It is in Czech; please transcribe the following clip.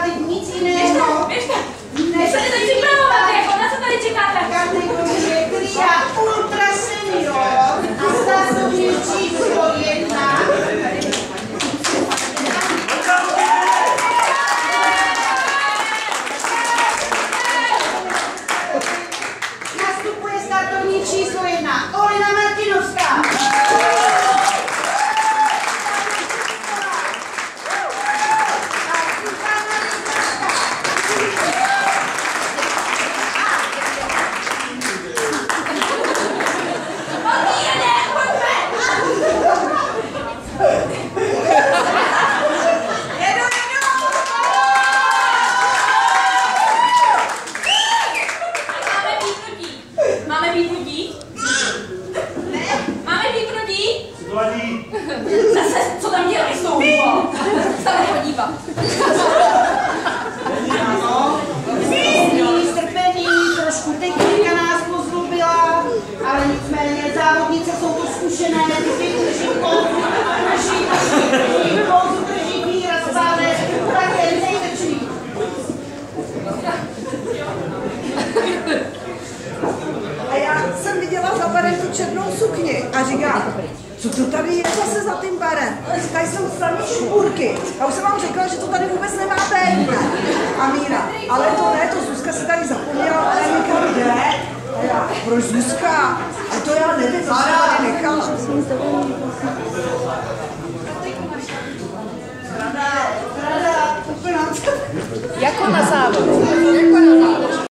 Карты Дмитриевна. Это не правда, у нас это речеката. Категория 3 ультрасеньор. Остаться в Чичо една. Наступuje startovní číslo jedna, Olena Martinovská. To vadí. Zase, co tam dělají s tou hubou? Stále podívat. Strpení, strpení, trošku technika nás pozlubila, ale nicméně závodnice jsou to zkušené, ty si drží kozu, drží drží kozu, drží výraz páne, tak jen nejvečný. A já jsem viděla za barem tu černou sukni a říkám, co to tady je zase za tím barem? Tady jsou samý škůrky. Já už jsem vám řekla, že to tady vůbec nemá být. Amíra. Ale to ne, to Zuzka si tady zapomněla, ale někam jde. A já, proč Zuzka? A to já nevím, to jsem tady nechala. Rada, rada, úplně Jako na závod.